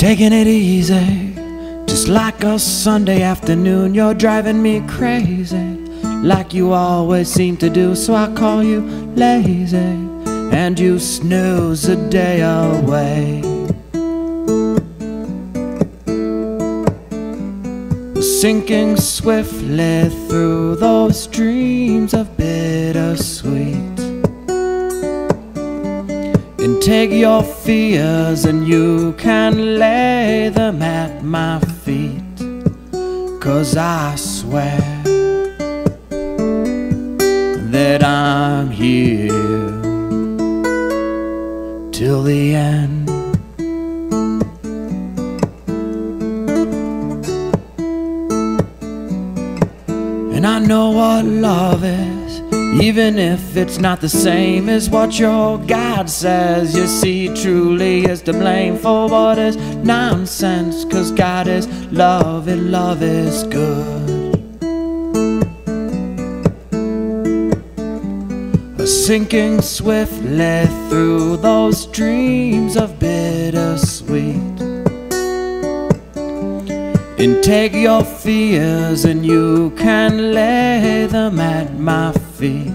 taking it easy. Just like a Sunday afternoon, you're driving me crazy. Like you always seem to do, so I call you lazy. And you snooze a day away. Sinking swiftly through those dreams of bittersweet. Take your fears and you can lay them at my feet. Cause I swear that I'm here till the end. And I know what love is, even if it's not the same as what your God says. You see, truly is to blame for what is nonsense. Cause God is love, and love is good. Sinking swiftly through those dreams of bittersweet. And take your fears and you can lay them at my feet.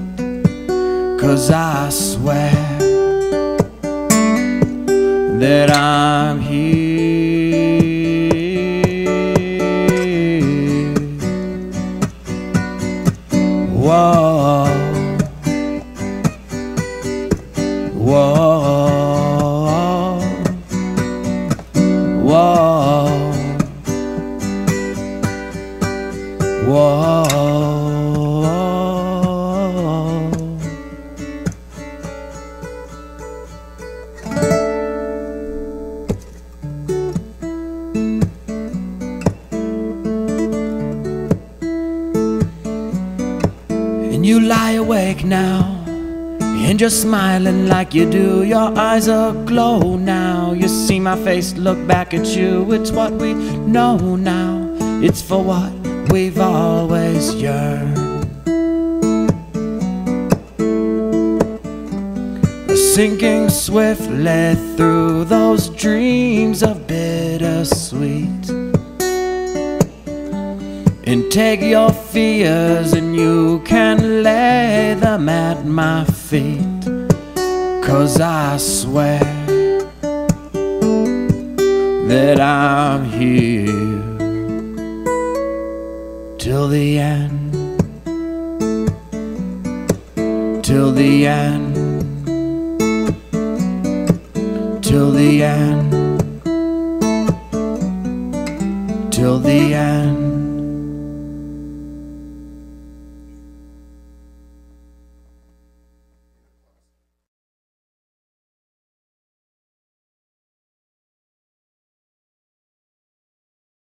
Cause I swear that I'm here. Whoa. Whoa. Whoa. Whoa. And you lie awake now. And you're smiling like you do. Your eyes aglow now. You see my face look back at you. It's what we know now. It's for what we've always yearned. Sinking swiftly through those dreams of bittersweet. And take your fears and you can lay them at my feet. Cause I swear that I'm here till the end. Till the end. Till the end. Till the end.